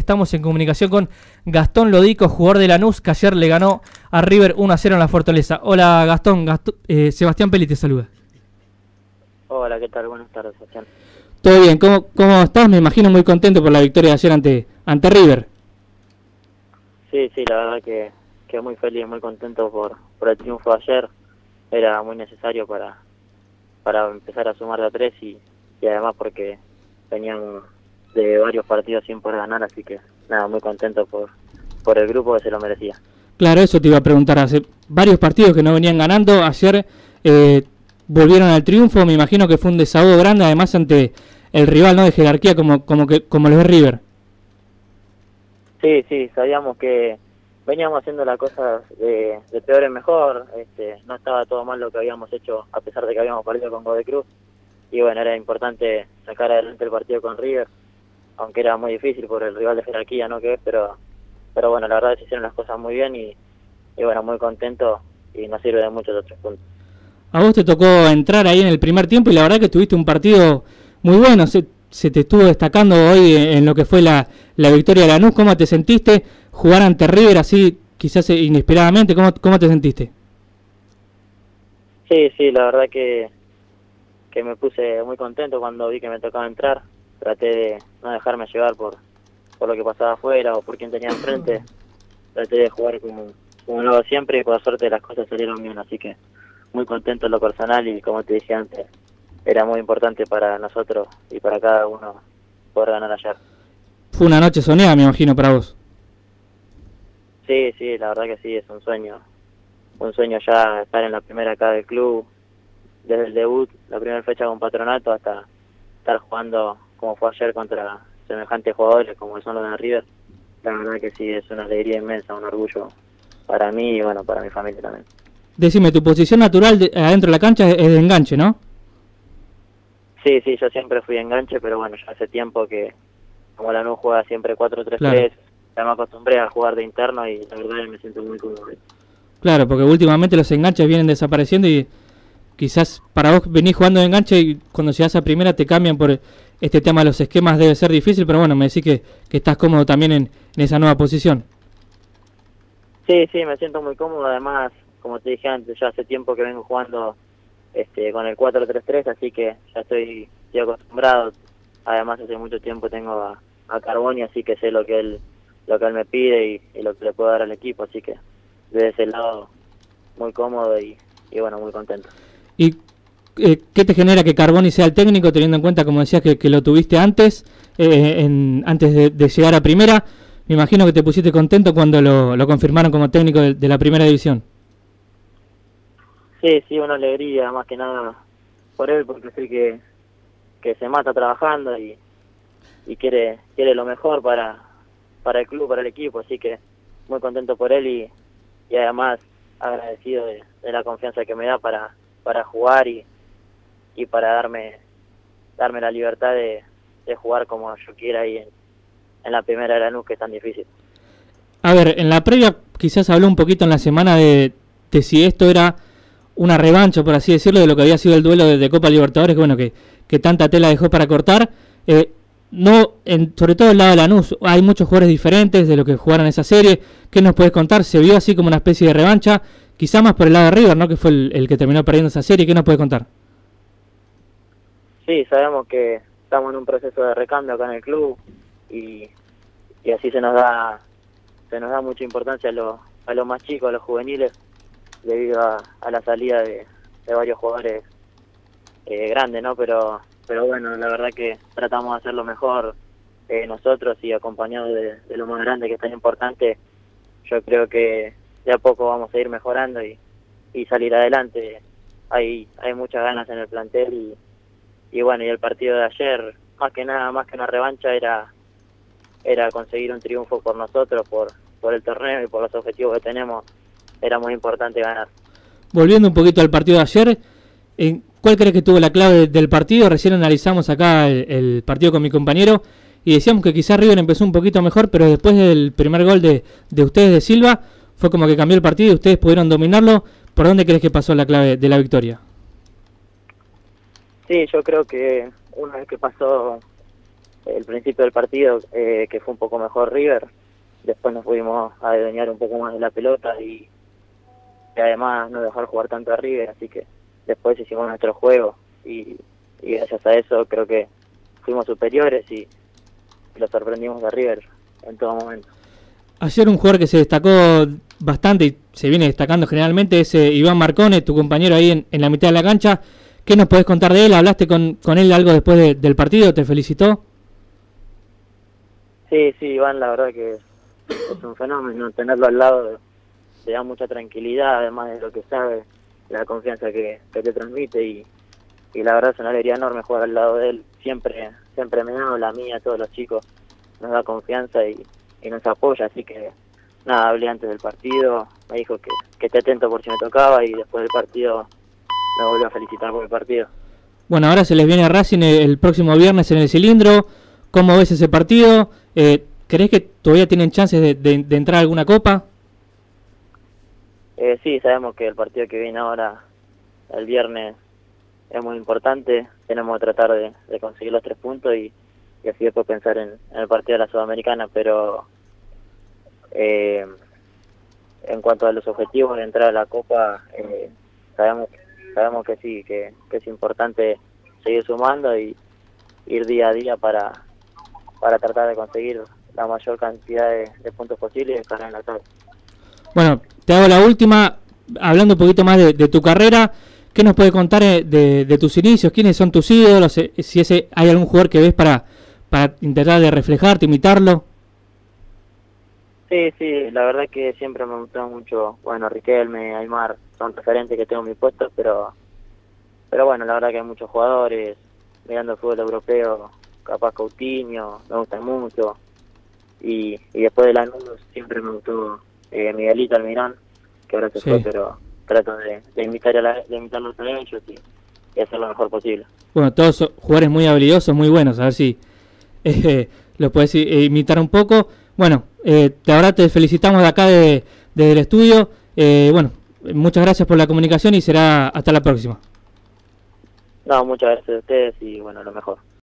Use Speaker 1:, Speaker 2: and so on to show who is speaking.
Speaker 1: estamos en comunicación con Gastón Lodico, jugador de Lanús, que ayer le ganó a River 1 a 0 en la Fortaleza. Hola Gastón, eh, Sebastián Peli te saluda.
Speaker 2: Hola, ¿qué tal? Buenas tardes, Sebastián.
Speaker 1: Todo bien, ¿Cómo, ¿cómo estás? Me imagino muy contento por la victoria de ayer ante, ante River.
Speaker 2: Sí, sí, la verdad que, que muy feliz, muy contento por, por el triunfo de ayer. Era muy necesario para, para empezar a sumar de a tres y, y además porque venían de varios partidos sin poder ganar, así que nada, muy contento por, por el grupo que se lo merecía.
Speaker 1: Claro, eso te iba a preguntar. Hace varios partidos que no venían ganando, ayer eh, volvieron al triunfo, me imagino que fue un desahogo grande, además ante el rival no de jerarquía como, como, que, como lo es River.
Speaker 2: Sí, sí, sabíamos que veníamos haciendo las cosas de, de peor en mejor, este, no estaba todo mal lo que habíamos hecho a pesar de que habíamos perdido con Godoy Cruz y bueno, era importante sacar adelante el partido con River, aunque era muy difícil por el rival de jerarquía, ¿no? Que es, pero, pero bueno, la verdad se hicieron las cosas muy bien y, y bueno, muy contento y nos sirve de muchos otros puntos.
Speaker 1: A vos te tocó entrar ahí en el primer tiempo y la verdad que tuviste un partido muy bueno, se, se te estuvo destacando hoy en, lo que fue la, la victoria de Lanús, ¿cómo te sentiste? Jugar ante River así quizás inesperadamente, ¿cómo, cómo te sentiste?
Speaker 2: Sí, sí, la verdad que que me puse muy contento cuando vi que me tocaba entrar. Traté de no dejarme llevar por, por lo que pasaba afuera o por quien tenía enfrente. Traté de jugar como, como lo hago siempre y por suerte las cosas salieron bien. Así que muy contento en lo personal y como te dije antes, era muy importante para nosotros y para cada uno poder ganar ayer.
Speaker 1: Fue una noche soñada, me imagino, para vos.
Speaker 2: Sí, sí, la verdad que sí, es un sueño. Un sueño ya estar en la primera acá del club, desde el debut, la primera fecha con Patronato, hasta estar jugando como fue ayer contra semejantes jugadores como son los de River. La verdad que sí, es una alegría inmensa, un orgullo para mí y bueno, para mi familia también.
Speaker 1: Decime, tu posición natural de, adentro de la cancha es de enganche, ¿no?
Speaker 2: Sí, sí, yo siempre fui enganche, pero bueno, ya hace tiempo que como la NU juega siempre 4-3-3, ya me acostumbré a jugar de interno y la verdad me siento muy cómodo.
Speaker 1: Claro, porque últimamente los enganches vienen desapareciendo y quizás para vos venís jugando de enganche y cuando llegas a primera te cambian por este tema de los esquemas, debe ser difícil, pero bueno, me decís que, estás cómodo también en, esa nueva posición.
Speaker 2: Sí, sí, me siento muy cómodo, además, como te dije antes, ya hace tiempo que vengo jugando este con el 4-3-3, así que ya estoy, acostumbrado, además hace mucho tiempo tengo a, a Carboni, así que sé lo que él lo que él me pide y, lo que le puedo dar al equipo, así que desde ese lado muy cómodo y bueno, muy contento.
Speaker 1: ¿Y eh, qué te genera que Carboni sea el técnico, teniendo en cuenta, como decías, que, lo tuviste antes, eh, en, antes de, llegar a primera? Me imagino que te pusiste contento cuando lo, confirmaron como técnico de, la primera división.
Speaker 2: Sí, sí, una alegría, más que nada por él, porque sé que, que se mata trabajando y, y quiere quiere lo mejor para, para el club, para el equipo, así que muy contento por él y, y además agradecido de la confianza que me da para, para jugar y, y para darme darme la libertad de, de jugar como yo quiera ahí en, la primera de Lanús, que es tan difícil.
Speaker 1: A ver, en la previa quizás habló un poquito en la semana de, de si esto era una revancha, por así decirlo, de lo que había sido el duelo de, Copa Libertadores, que bueno, que, que tanta tela dejó para cortar. Eh, no, en, sobre todo el lado de Lanús, hay muchos jugadores diferentes de lo que jugaron esa serie. ¿Qué nos puedes contar? ¿Se vio así como una especie de revancha? Quizá más por el lado de River, ¿no? Que fue el, que terminó perdiendo esa serie. ¿Qué nos puede contar?
Speaker 2: Sí, sabemos que estamos en un proceso de recambio acá en el club y, y así se nos da se nos da mucha importancia a los a los más chicos, a los juveniles, debido a, la salida de, varios jugadores eh, grandes, ¿no? Pero pero bueno, la verdad que tratamos de hacerlo mejor eh, nosotros y acompañados de, de, lo más grande que es tan importante. Yo creo que de a poco vamos a ir mejorando y, y salir adelante. Hay, hay muchas ganas en el plantel y, y bueno, y el partido de ayer, más que nada, más que una revancha, era, era conseguir un triunfo por nosotros, por, por el torneo y por los objetivos que tenemos. Era muy importante ganar.
Speaker 1: Volviendo un poquito al partido de ayer, ¿cuál crees que tuvo la clave del partido? Recién analizamos acá el, el partido con mi compañero y decíamos que quizás River empezó un poquito mejor, pero después del primer gol de, de ustedes de Silva, fue como que cambió el partido y ustedes pudieron dominarlo. ¿Por dónde crees que pasó la clave de la victoria?
Speaker 2: Sí, yo creo que una vez que pasó el principio del partido, eh, que fue un poco mejor River. Después nos pudimos adueñar un poco más de la pelota y, además no dejar jugar tanto a River, así que después hicimos nuestro juego y, gracias a eso creo que fuimos superiores y, lo sorprendimos de River en todo momento.
Speaker 1: Ayer un jugador que se destacó bastante y se viene destacando generalmente es eh, Iván Marcone, tu compañero ahí en, en, la mitad de la cancha. ¿Qué nos podés contar de él? ¿Hablaste con, con él algo después del partido? ¿Te felicitó?
Speaker 2: Sí, sí, Iván, la verdad que es un fenómeno. Tenerlo al lado te da mucha tranquilidad, además de lo que sabe, la confianza que, te transmite y, la verdad es una alegría enorme jugar al lado de él. Siempre siempre me da la mía, todos los chicos, nos da confianza y, nos apoya, así que nada, hablé antes del partido, me dijo que, que esté atento por si me tocaba y después del partido me volvió a felicitar por el partido.
Speaker 1: Bueno, ahora se les viene a Racing el próximo viernes en el cilindro. ¿Cómo ves ese partido? Eh, ¿Crees que todavía tienen chances de, entrar a alguna copa?
Speaker 2: Eh, sí, sabemos que el partido que viene ahora, el viernes, es muy importante. Tenemos que tratar de, conseguir los tres puntos y, así después pensar en, el partido de la Sudamericana. Pero eh, en cuanto a los objetivos de entrar a la copa, eh, sabemos sabemos que sí, que, es importante seguir sumando y ir día a día para para tratar de conseguir la mayor cantidad de, puntos posibles y estar en la tabla.
Speaker 1: Bueno, te hago la última, hablando un poquito más de, tu carrera, ¿qué nos puede contar eh, de, tus inicios? ¿Quiénes son tus ídolos? Eh, si ese, hay algún jugador que ves para, para intentar de reflejarte, imitarlo.
Speaker 2: Sí, sí, la verdad que siempre me gustó mucho, bueno, Riquelme, Aymar, son referentes que tengo en mi puesto, pero pero bueno, la verdad que hay muchos jugadores, mirando el fútbol europeo, capaz Coutinho, me gusta mucho. Y, y después de Lanús siempre me gustó eh, Miguelito Almirón, que ahora se fue, pero trato de, de invitar a la, de invitarlos a ellos y, hacer lo mejor posible.
Speaker 1: Bueno, todos son jugadores muy habilidosos, muy buenos, a ver si eh, lo puedes imitar un poco. Bueno, eh, de verdad te felicitamos de acá de, desde el estudio. Eh, bueno, muchas gracias por la comunicación y será hasta la próxima.
Speaker 2: No, muchas gracias a ustedes y bueno, lo mejor.